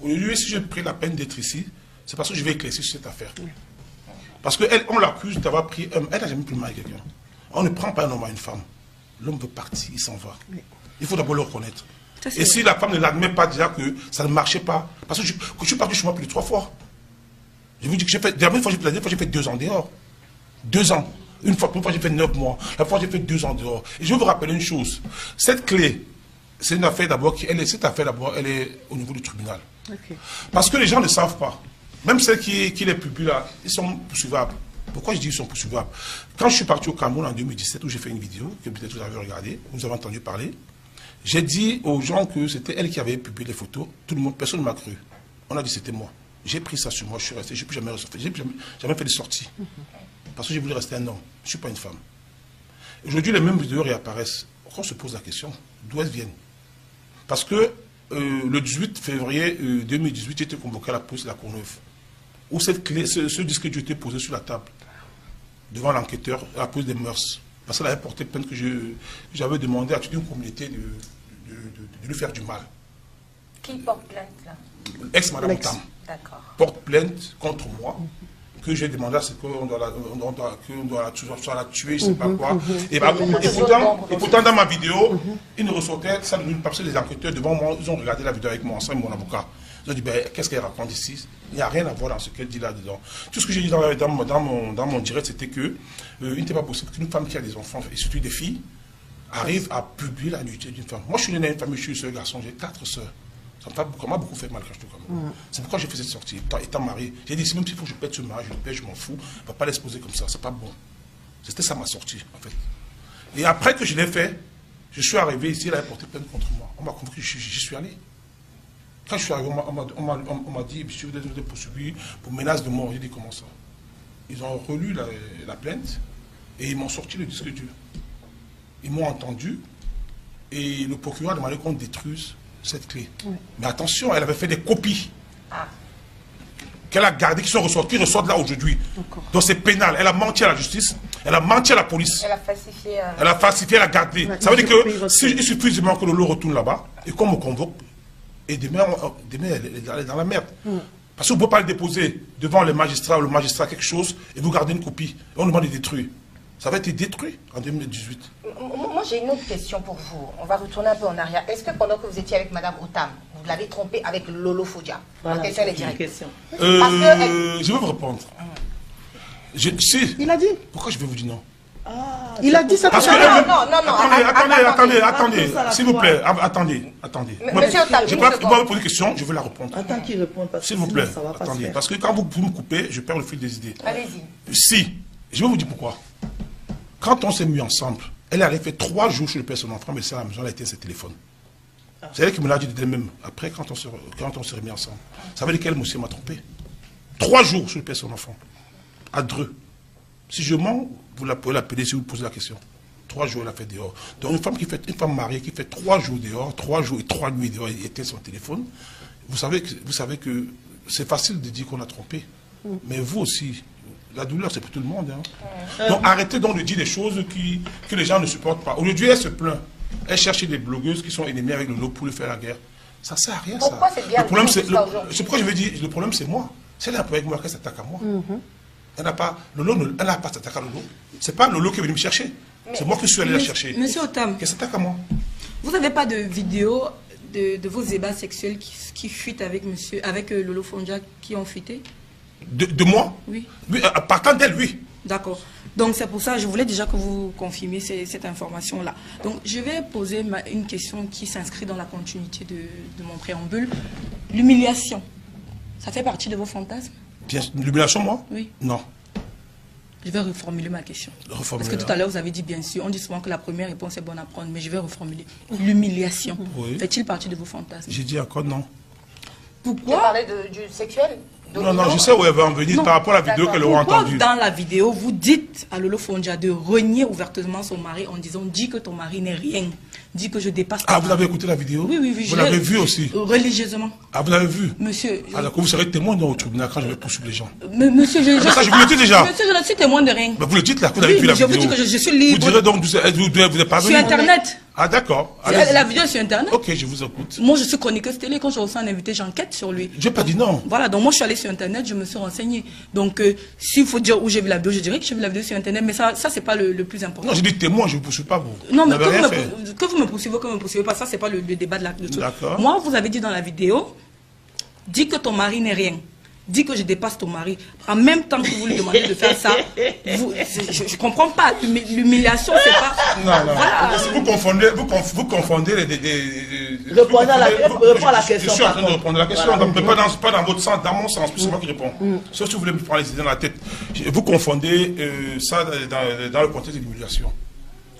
Aujourd'hui, si j'ai pris la peine d'être ici, c'est parce que je vais éclaircir cette affaire. Parce qu'on l'accuse d'avoir pris un... Elle n'a jamais pris mal à quelqu'un. On ne prend pas un homme à une femme. L'homme veut partir, il s'en va. Il faut d'abord le reconnaître. Et si la femme ne l'admet pas déjà que ça ne marchait pas, parce que je, je suis parti chez moi plus de trois fois. Je vous dis que j'ai fait, la dernière fois, j'ai fait deux ans dehors. Deux ans. Une fois, une fois j'ai fait neuf mois. La fois, j'ai fait deux ans dehors. Et je vais vous rappeler une chose. Cette clé, c'est une affaire d'abord qui, elle est, cette affaire d'abord, elle est au niveau du tribunal. Parce que les gens ne savent pas. Même celles qui, qui les publient là, ils sont poursuivables. Pourquoi je dis qu'ils sont poursuivables? Quand je suis parti au Cameroun en 2017, où j'ai fait une vidéo, que peut-être vous avez regardé, vous avez entendu parler, j'ai dit aux gens que c'était elle qui avait publié les photos. Tout le monde, personne ne m'a cru. On a dit c'était moi. J'ai pris ça sur moi, je suis resté, je n'ai plus jamais ressorti, j'ai jamais, jamais, fait de sorties. Parce que j'ai voulu rester un homme. Je ne suis pas une femme. Aujourd'hui, les mêmes vidéos réapparaissent. On se pose la question, d'où elles viennent? Parce que euh, le 18 février 2018, j'ai été convoqué à la police de la Courneuve. Où cette clé, ce, ce disque dur était posé sur la table, devant l'enquêteur, à cause des mœurs. Parce qu'elle avait porté plainte que j'avais demandé à toute une communauté de, de, de, lui faire du mal. Qui porte plainte là? Ex-Madame Tam. Porte plainte contre moi que j'ai demandé à ce qu'on doit, la, tuer, je ne sais pas quoi. Et, bah, et, pourtant, et, pourtant, dans ma vidéo, il ne ressortait ça de parce que les enquêteurs devant moi, ils ont regardé la vidéo avec moi ensemble, mon avocat. Ils ont dit, ben, qu'est-ce qu'elle raconte ici? Il n'y a rien à voir dans ce qu'elle dit là-dedans. Tout ce que j'ai dit dans, dans, dans, mon, dans mon direct, c'était que euh, il n'était pas possible qu'une femme qui a des enfants, et surtout des filles, arrive à publier la nudité d'une femme. Moi, je suis né dans une famille, je suis seul garçon, j'ai quatre sœurs. Ça m'a beaucoup fait mal quand je te comme mm. C'est pourquoi j'ai fait cette sortie. Étant marié, j'ai dit, même s'il faut que je pète ce mariage, je le pète, je m'en fous. On ne va pas l'exposer comme ça, c'est pas bon. C'était ça ma sortie, en fait. Et après que je l'ai fait, je suis arrivé ici, il a porté plainte contre moi. On m'a compris, j'y suis allé. Quand je suis arrivé, on m'a dit, monsieur, vous êtes poursuivi pour menace de mort. J'ai dit, comment ça? Ils ont relu la, la plainte et ils m'ont sorti le disque dur. Ils m'ont entendu et le procureur a demandé qu'on détruise cette clé. Mais attention, elle avait fait des copies. Ah. Qu'elle a gardées, qui sont ressorties, qui ressortent là aujourd'hui. Donc c'est pénal. Elle a menti à la justice, elle a menti à la police. Elle a falsifié. Euh, elle a falsifié, elle a gardé. Ça veut dire que si, il suffit seulement que le lot retourne là-bas et qu'on me convoque, et demain, demain elle est dans la merde. Mm. Parce que vous ne pouvez pas le déposer devant le magistrat ou le magistrat quelque chose et vous gardez une copie. Et on demande de détruire. Ça va être détruit en 2018. Moi, j'ai une autre question pour vous. On va retourner un peu en arrière. Est-ce que pendant que vous étiez avec Madame Otam, vous l'avez trompée avec Lolo Fodia La question est directe. Euh, Je vais vous répondre. Je, si. Il a dit. Pourquoi je vais vous dire non? Ah, il a dit ça Parce que non, non, non, non. Attendez, attendez, attendez, attendez. S'il vous plaît, attendez, attendez. Monsieur Otam, je vais vous poser une question, je vais la répondre. Attends qu'il réponde. S'il vous plaît, attendez. Parce que quand vous, vous me coupez, je perds le fil des idées. Allez-y. Si, je vais vous dire pourquoi. Quand on s'est mis ensemble, elle avait fait trois jours chez le père son enfant, mais c'est à la maison, elle a été ses téléphones. C'est elle qui me l'a dit d'elle-même, après, quand on s'est remis ensemble. Ça veut dire qu'elle aussi m'a trompé. Trois jours chez le père son enfant, à Dreux. Si je mens, vous la pouvez l'appeler si vous posez la question. Trois jours, elle a fait dehors. Donc, une femme, qui fait, une femme mariée qui fait trois jours dehors, trois jours et trois nuits dehors, elle était son téléphone. Vous savez que, vous savez que c'est facile de dire qu'on a trompé. Mm. Mais vous aussi, la douleur, c'est pour tout le monde. Hein. Donc arrêtez donc de dire des choses qui, que les gens ne supportent pas. Aujourd'hui, elle se plaint. Elle cherche des blogueuses qui sont ennemies avec le lot pour lui faire la guerre. Ça ne sert à rien, Pourquoi ça. Bien le problème, c'est pourquoi je veux dire, le problème, c'est moi. C'est elle avec moi qu'elle s'attaque à moi. Mm-hmm. Elle n'a pas, Lolo, elle n'a pas s'attaqué à Lolo. C'est pas Lolo qui est venu me chercher. C'est moi qui suis allé la chercher. Monsieur Otam. Qu'elle s'attaque à moi. Vous n'avez pas de vidéo de, de, vos ébats sexuels qui, qui fuitent avec, monsieur, avec euh, Lolo Fonja qui ont fuité? De, moi Oui. oui euh, partant d'elle, oui. D'accord. Donc c'est pour ça que je voulais déjà que vous confirmiez cette information-là. Donc je vais poser une question qui s'inscrit dans la continuité de, mon préambule. L'humiliation, ça fait partie de vos fantasmes? L'humiliation, moi? Oui. Non. Je vais reformuler ma question. Parce que tout à l'heure, vous avez dit bien sûr. On dit souvent que la première réponse est bonne à prendre, mais je vais reformuler. L'humiliation, fait-il partie de vos fantasmes? J'ai dit encore non. Pourquoi Vous parlez de, du sexuel? Non, non, je sais où elle va en venir par rapport à la vidéo qu'elle aura entendue. Dans la vidéo, vous dites à Lolo Fonja de renier ouvertement son mari en disant Dis que ton mari n'est rien. Dis que je dépasse. Ah, vous avez écouté la vidéo Oui, oui, oui. Vous l'avez vue aussi Religieusement. Ah, vous l'avez vue Monsieur. Alors que vous serez témoin dans le tribunal quand je vais poursuivre les gens. Mais, monsieur, je. ça, je vous le dis déjà. Monsieur, je ne suis témoin de rien. Mais vous le dites là, vous avez vu la je vidéo. vous dis que je, suis libre. Vous direz donc, vous, vous, vous, vous êtes pas Sur Internet. Ah, d'accord. La, Allez-y. la vidéo est sur Internet. Ok, je vous écoute. Moi, je suis chroniqueuse télé. Quand je reçois un invité, j'enquête sur lui. J'ai pas dit non. Voilà, donc moi je suis allée sur Internet, je me suis renseignée. Donc euh, s'il faut dire où j'ai vu la vidéo, je dirais que j'ai vu la vidéo sur Internet, mais ça, ça c'est pas le, le plus important. Non, j'ai dit témoin, je ne vous poursuis pas, vous. Non, mais Vous que vous, me, que vous me poursuivez, que vous me poursuivez pas, ça c'est pas le, le débat de la. D'accord. Moi, vous avez dit dans la vidéo, dis que ton mari n'est rien. Dis que je dépasse ton mari. En même temps que vous lui demandez de faire ça, vous, je, je comprends pas. L'humi- L'humiliation, c'est pas. Non, non. Voilà. Vous confondez, vous, conf- vous confondez les. les- les- Répondez à la- vous- réponds à la je- question, Je suis en train de répondre à la question, Voilà. donc, mais pas dans, pas dans votre sens, dans mon sens, c'est moi qui réponds. Sauf si vous voulez me prendre les idées dans la tête. Vous confondez euh, ça dans, dans- dans le contexte de l'humiliation.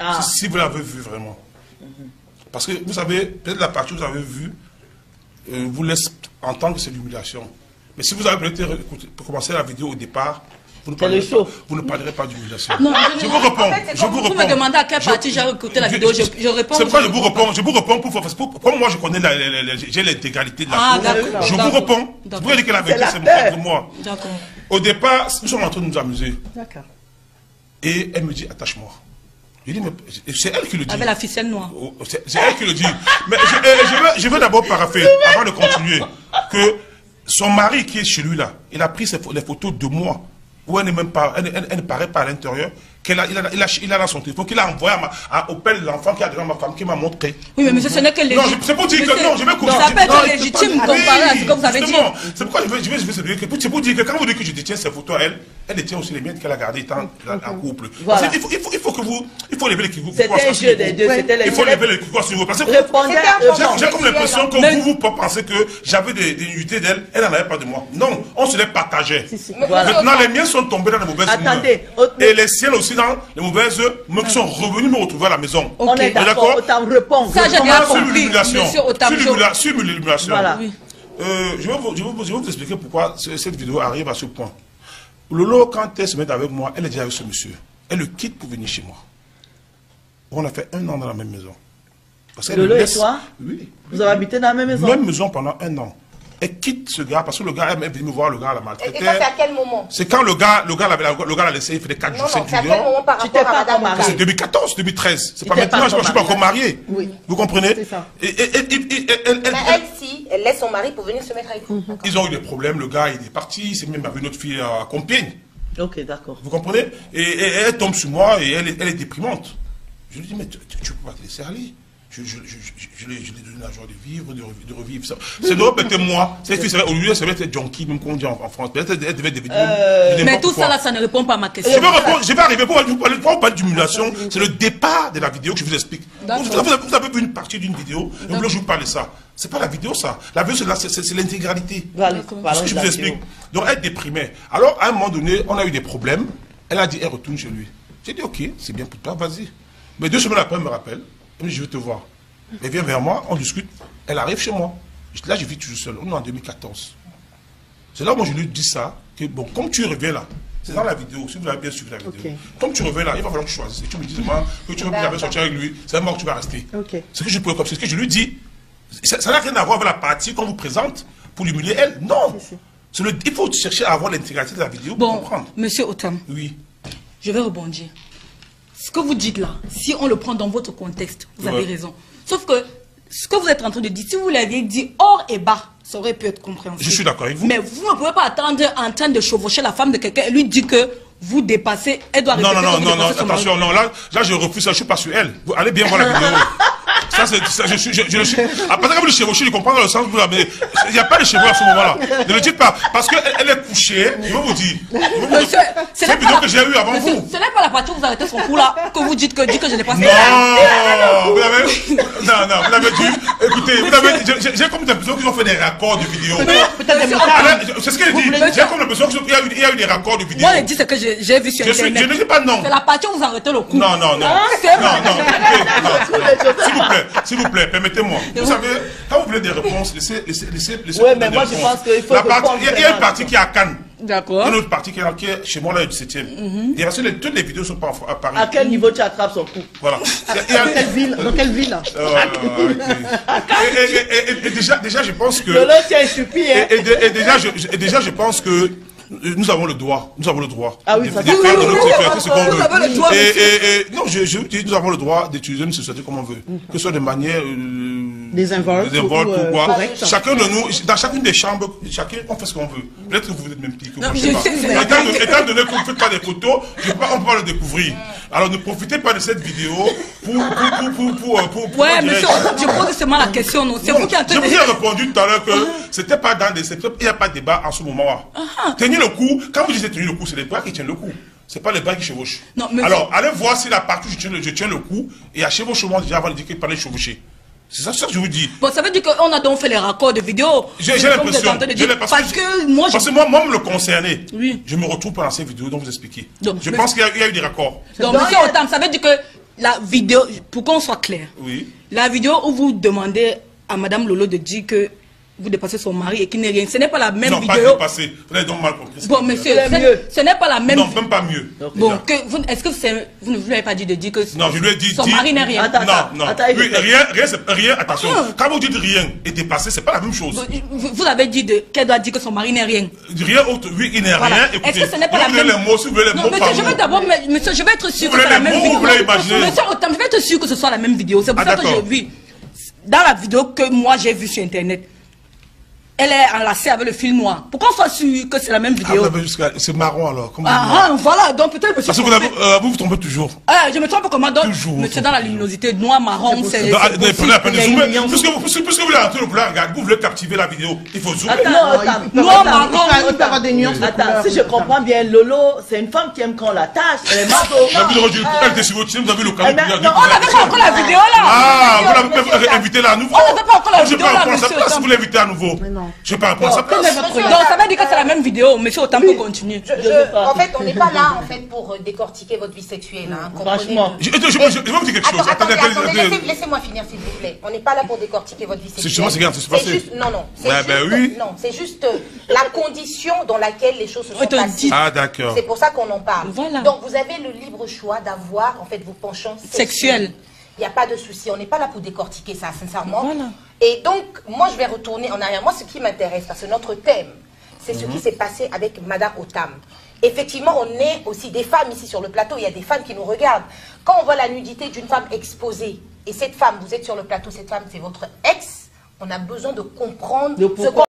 Ah. Si, si vous l'avez vu vraiment. Parce que vous savez, peut-être la partie que vous avez vue euh, vous laisse entendre que c'est l'humiliation. Mais si vous avez commencé la vidéo au départ, vous ne parlerez pas, vous ne parlerez pas d'humiliation. Non, je vous réponds. En fait, c'est je vous vous réponds. me demandez à quelle partie j'ai écouté la vidéo, je- je réponds C'est ou pourquoi je je vous réponds. Je vous réponds pour, pour, pour- comme moi je connais j'ai l'intégralité de la Ah, d'accord, Je vous réponds. Vous dire que la vérité c'est moi-. D'accord. Au départ, nous sommes en train de nous amuser. D'accord. Et elle me dit attache-moi. Je dis mais c'est elle qui le dit. Avec la ficelle noire. Oh, C'est elle qui le dit. Mais je, euh, je veux, je veux d'abord parapher, avant de continuer, que son mari qui est chez lui là, il a pris les photos de moi, où elle ne paraît pas à l'intérieur, qu'il a, il a, il a, il a dans son téléphone, qu'il a envoyé à ma, à- au père de l'enfant qui a devant ma femme, qui m'a montré. Oui, mais monsieur, ce n'est que légitime. Non, je- c'est pour dire que non, je vais couper. Ça peut Non, être il légitime faut pas- comparé à ce que vous avez dit. Justement, C'est pourquoi je vais, je vais, je vais saluer que- c'est pour dire que quand vous dites que je détiens ces photos à elle, elle détient aussi les miennes qu'elle a gardées étant en en couple. Voilà. Parce qu'il faut, il, faut, il faut que vous, il faut lever les kikous. C'était un jeu des deux. C'était Il faut lever les kikous sur vous. Parce que j'ai comme l'impression que vous, vous pensez que j'avais des, des nuités d'elle, elle n'en avait pas de moi. Non, on se les partageait. Maintenant, les miens sont tombés dans les mauvaises Attendez, mains. Et les siennes aussi dans les mauvaises mains qui sont revenus me retrouver à la maison. On est Ok. d'accord. D'accord. Autant répondre. Ça, j'ai bien compris, Sur l'illumination. Voilà. Oui. Euh, je, vais vous, je, vais vous, je vais vous expliquer pourquoi ce- cette vidéo arrive à ce point. Lolo, quand elle se met avec moi, elle est déjà avec ce monsieur. Elle le quitte pour venir chez moi. On a fait un an dans la même maison. Parce Lolo et toi Oui. Vous avez habité dans la même maison Même maison pendant un an. Elle quitte ce gars parce que le gars, elle est venu me voir, le gars la Et, maltraitait. et ça, c'est à quel moment? C'est quand le gars, le gars l'avait, le gars l'a laissé, il faisait 4 Non, jours, non, 5 c'est à jours. quel moment par Tu t'es rapport à pas Madame encore Oka C'est 2014, 2013. C'est pas maintenant, pas je ne suis pas encore marié. Oui. Vous comprenez? C'est ça. Et, et- et- et- et- elle- elle- Mais elle, si, elle laisse son mari pour venir se mettre avec vous. D'accord. Ils ont eu des problèmes, le gars il est parti, il s'est même avec notre fille à Compiègne. Ok, d'accord. Vous comprenez? Et, et- et elle tombe sur moi et elle est, elle est déprimante. Je lui dis, mais tu ne peux pas te laisser aller. Je, je, je, je, je l'ai je l'ai donné la joie de vivre, de, revi- de revivre ça. C'est de peut-être moi. Cette fille, c'est vrai, au lieu, ça va être junkie, même qu'on dit en, en France. Peut-être elle devait devenir. je n'aime Mais tout pourquoi. ça là, ça ne répond pas à ma Je question. vais, répondre, je vais arriver pour vous parler d'humiliation. C'est le départ de la vidéo que je vous explique. Vous, vous avez, vous avez vu une partie d'une vidéo, et vous voulez que je vous parle de ça. C'est pas la vidéo, ça. La vidéo, c'est l'intégralité. Voilà, C'est ce que je vous explique. Donc, elle déprimait. Alors, à un moment donné, on a eu des problèmes. Elle a dit, elle retourne chez lui. J'ai dit, ok, c'est bien pour toi, vas-y. Mais deux semaines après, elle me rappelle. Elle me dit, je veux te voir. Elle vient vers moi, on discute. Elle arrive chez moi. Là, je vis toujours seul. On est en 2014. C'est là où moi je lui dis ça, que bon, comme tu reviens là, c'est dans la vidéo, si vous avez bien suivi la vidéo, comme tu reviens là, il va falloir que tu choisisses. Et tu me dis moi que tu veux jamais sortir avec lui, c'est moi que tu vas rester. Ok. Ce que je peux comme c'est ce que je lui dis. Ça n'a rien à voir avec la partie qu'on vous présente pour l'humilier elle. Non. Le, il faut chercher à avoir l'intégralité de la vidéo pour Bon, comprendre. monsieur Otam, Oui. je vais rebondir. Ce que vous dites là, si on le prend dans votre contexte, vous avez raison. Sauf que ce que vous êtes en train de dire, si vous l'aviez dit hors et bas, ça aurait pu être compréhensible. Je suis d'accord avec vous. Mais vous ne pouvez pas attendre en train de chevaucher la femme de quelqu'un et lui dire que vous dépassez, elle doit Non, non, non, non, non, attention, non, là, là, je refuse ça, je suis pas sur elle. Vous allez bien voir la vidéo. Ça, c'est, ça, je suis, je, je le suis. À partir que vous le chevauchez, je comprends dans le sens que vous l'avez. Il n'y a pas de chevaux à ce moment-là. Ne le dites pas. Parce qu'elle elle est couchée, je vais vous dire. Je ce C'est vidéo la- que j'ai eue avant Monsieur, vous. Ce n'est pas la partie où vous arrêtez son cou là que vous dites que, dites que je n'ai pas Non, vous avez, non, non, vous avez dû, écoutez, vous avez, j'ai- comme l'impression qu'ils ont fait des raccords de. Alors, C'est ce qu'elle dit. J'ai comme l'impression qu'il y eu, y a eu des raccords de vidéos. Moi, je dis ce que j'ai vu sur Je Internet. je ne dis pas non. C'est la partie où vous arrêtez le cou. Non, non, non. c'est non, non, non. S'il vous plaît, s'il vous plaît, permettez-moi. Vous savez, quand vous voulez des réponses, laissez, laissez, laissez, laissez donner mais des moi, je réponses. pense qu'il faut La partie- répondre Il y a- une partie qui est à Cannes. D'accord. Une autre partie qui est, qui est chez moi, là, du 7e. Et parce que les- toutes les vidéos sont pas à Paris. À quel niveau tu attrapes son cou Voilà. A- Dans quelle ville Dans quelle ville Euh, et, et- et- et- et déjà, déjà, je pense que. Hein Et, et- et déjà, je, et déjà, je pense que Nous avons le droit, nous avons le droit Ah oui, de, ça de c'est- faire de notre ce qu'on veut. et, et- et- non, je, je dis, nous avons le droit d'utiliser une société comme on veut, que ce soit de manière euh, Désinvolte désinvolte ou, ou, euh, quoi. correcte. Chacun de nous, dans chacune des chambres, chacun on fait ce qu'on veut. Peut-être que vous êtes même pire que moi, je sais pas. étant, donné vous ne faites pas des photos, je peux- on peut pas le découvrir. Alors ne profitez pas de cette vidéo pour pour pour pour pour, pour, pour- Ouais, monsieur, je pose seulement la question, non C'est non, vous qui en je vous ai répondu tout à l'heure que c'était pas dans des secteurs, il n'y a pas de débat en ce moment. Ah. Tenir le coup, quand vous dites tenir le coup, c'est les bras qui tiennent le coup. C'est pas les bras qui chevauchent. Non, mais Alors, allez voir si la partie où je tiens le, je tiens le coup, et à chevauchement déjà avant de dire qu'il fallait chevaucher. C'est ça, ça que je vous dis. Bon, ça veut dire qu'on a donc fait les raccords de vidéos. J'ai l'impression. l'impression- Parce que moi, je... Parce que moi, moi, me le concerné, Oui. je me retrouve pendant ces vidéos dont vous expliquez. Donc, je mais- pense qu'il y, a- il y a eu des raccords. Donc, Donc, monsieur Otam, ça veut dire que la vidéo, pour qu'on soit clair, Oui. la vidéo où vous demandez à Madame Lolo de dire que vous dépassez son mari et qu'il n'est rien, ce n'est pas la même non, pas vidéo. dépassé. Vous avez donc mal compris. Bon, monsieur, ce- mieux. ce n'est pas la même Non, même pas mieux. Bon, que vous, est-ce que c'est- vous ne lui avez pas dit de dire que Non, je lui ai dit. son dis- mari n'est rien Attends, non, non. attends, Oui, rien, rien, c'est rien. Attention. Ah. Quand vous dites rien et dépassé, c'est pas la même chose. vous, vous avez dit de- qu'elle doit dire que son mari n'est rien. Rien autre. Oui, il n'est Voilà. rien. Est-ce que ce n'est pas vous la voulez même- les mots, si vous voulez les Non, mots monsieur, je vais d'abord, monsieur, je vais être sûr Vous que c'est la même mots vidéo. vous voulez imaginer Monsieur Otam, je vais être sûr que ce soit la même vidéo. C'est pour Ah, ça que j'ai vu. Dans la vidéo que moi j'ai vue sur Internet, elle est enlacée avec le fil noir. Pourquoi on soit sûr que c'est la même Ah, vidéo jusqu'à- C'est marrant alors. Comment Ah, ah, voilà, donc peut-être. Parce que vous, avez- euh, vous vous trompez toujours. Ah, je me trompe comment donc Toujours, Monsieur dans la luminosité noir, marron, c'est. C'est ah, ne prenez la peine de zoomer. Puisque vous, puisque, puisque vous voulez entrer, vous voulez regarder, vous voulez captiver la vidéo, il faut zoomer. Attends, Non, attends, Noir, marron, il peut- avoir des nuances Attends, si je comprends bien, Lolo, c'est une femme qui aime quand on la tâche. Elle est Vous avez marteau. vu le registre, elle était sur votre vous avez le Eh canal. ben, non, On n'avait pas encore la vidéo là. Ah, vous l'avez invité là à nouveau. On n'avait pas encore la Je vidéo, là, monsieur place, Otam. vous l'invitez à nouveau. non. Je vais pas répondre à sa place. Monsieur, Donc ça veut dire que c'est la même vidéo. Monsieur Otam peut continuer. Je- je- en fait, on n'est pas là en fait pour euh, décortiquer votre vie sexuelle. Hein, Franchement. Je, je, je, je, je vais vous dire quelque chose. Attends, attendez, attendez, attendez, attendez. laissez- laissez-moi finir s'il vous plaît. On n'est pas là pour décortiquer votre vie sexuelle. justement ce qui vient de se passer. juste, non, non. C'est Ouais, juste, ben oui. non, c'est juste euh, la condition dans laquelle les choses se sont passées. dit. Ah, d'accord. C'est pour ça qu'on en parle. Voilà. Donc vous avez le libre choix d'avoir en fait vos penchants Sexuels. Il n'y a pas de souci. On n'est pas là pour décortiquer ça, sincèrement. Voilà. Et donc, moi, je vais retourner en arrière. Moi, ce qui m'intéresse, parce que notre thème, c'est ce qui Mhm. s'est passé avec Madame Otam. Effectivement, on est aussi des femmes ici sur le plateau. Il y a des femmes qui nous regardent. Quand on voit la nudité d'une femme exposée, et cette femme, vous êtes sur le plateau, cette femme, c'est votre ex, on a besoin de comprendre ce qu'on